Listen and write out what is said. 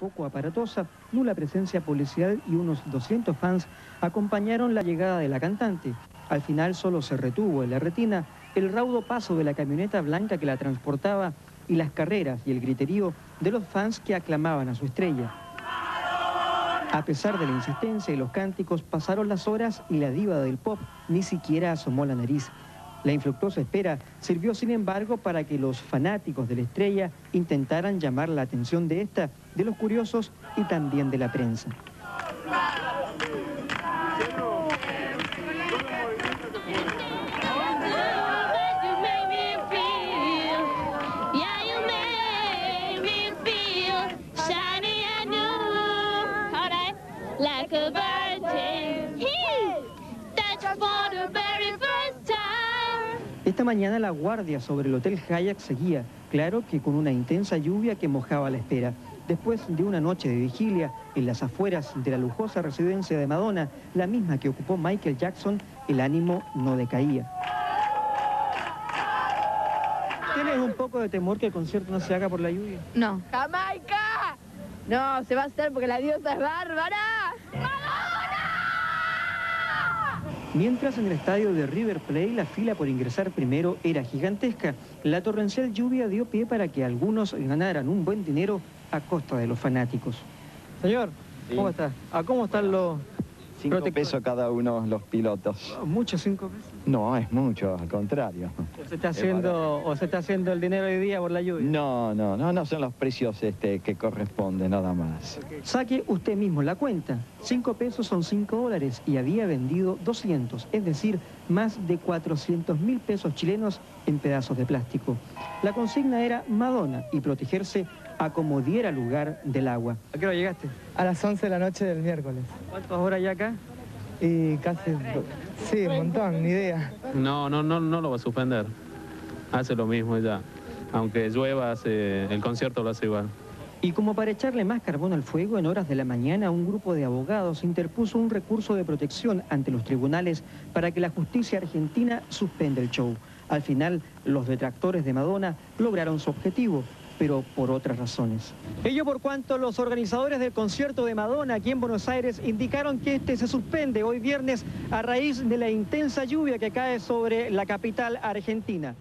Poco aparatosa, nula presencia policial y unos 200 fans acompañaron la llegada de la cantante. Al final solo se retuvo en la retina el raudo paso de la camioneta blanca que la transportaba y las carreras y el griterío de los fans que aclamaban a su estrella. A pesar de la insistencia y los cánticos, pasaron las horas y la diva del pop ni siquiera asomó la nariz. La infructuosa espera sirvió, sin embargo, para que los fanáticos de la estrella intentaran llamar la atención de esta, de los curiosos y también de la prensa. Esta mañana la guardia sobre el Hotel Hyatt seguía, claro que con una intensa lluvia que mojaba la espera. Después de una noche de vigilia en las afueras de la lujosa residencia de Madonna, la misma que ocupó Michael Jackson, el ánimo no decaía. ¿Tienes un poco de temor que el concierto no se haga por la lluvia? No. ¡Jamaica! No, se va a hacer porque la diosa es bárbara. Mientras en el estadio de River Plate la fila por ingresar primero era gigantesca, la torrencial lluvia dio pie para que algunos ganaran un buen dinero a costa de los fanáticos. Señor, ¿cómo está? ¿A cómo están los Cinco pesos cada uno los pilotos. ¿Muchos cinco pesos? No, es mucho, al contrario. ¿O se está haciendo, o se está haciendo el dinero hoy día por la lluvia? No, no, no, no son los precios este, que corresponden, nada más. Saque usted mismo la cuenta. Cinco pesos son cinco dólares y había vendido 200, es decir, más de 400 mil pesos chilenos en pedazos de plástico. La consigna era Madonna y protegerse a como diera lugar del agua. ¿A qué hora llegaste? A las 11 de la noche del miércoles. ¿Cuántas horas ya acá? Y casi... Sí, un montón, ni idea. No, no, no, no lo va a suspender. Hace lo mismo ya. Aunque llueva, el concierto lo hace igual. Y como para echarle más carbón al fuego, en horas de la mañana un grupo de abogados interpuso un recurso de protección ante los tribunales para que la justicia argentina suspenda el show. Al final, los detractores de Madonna lograron su objetivo, pero por otras razones. Ello por cuanto los organizadores del concierto de Madonna aquí en Buenos Aires indicaron que este se suspende hoy viernes a raíz de la intensa lluvia que cae sobre la capital argentina.